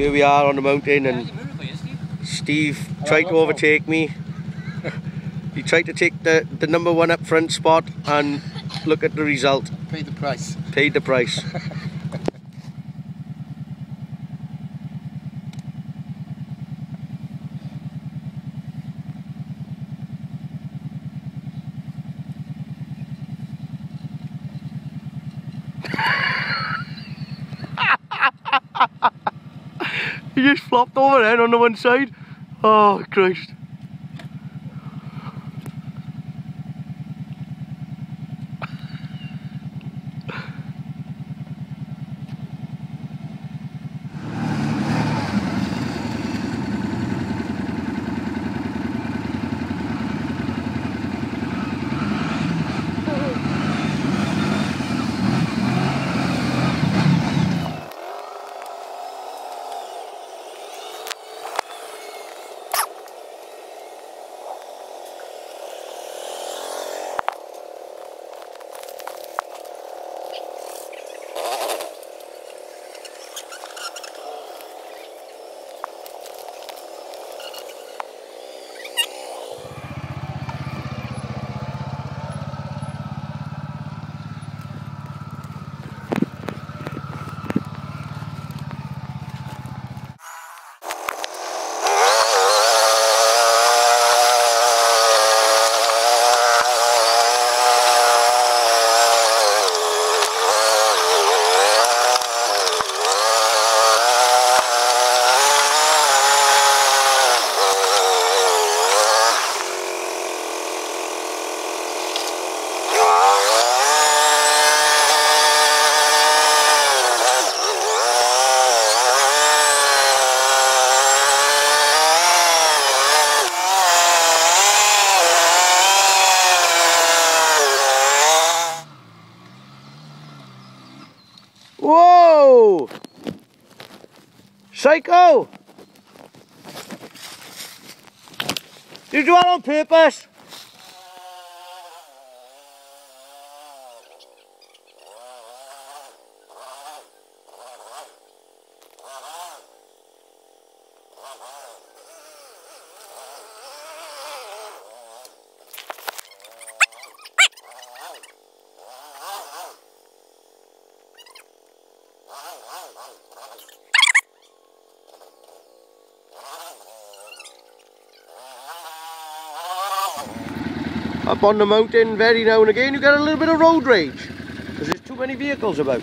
Here we are on the mountain and Steve tried to overtake me. He tried to take the, the number one up front spot and look at the result. Paid the price. Paid the price. he just flopped over then on the one side. Oh Christ. Whoa! Psycho! You do that on purpose? Up on the mountain very now and again you get a little bit of road rage because there's too many vehicles about.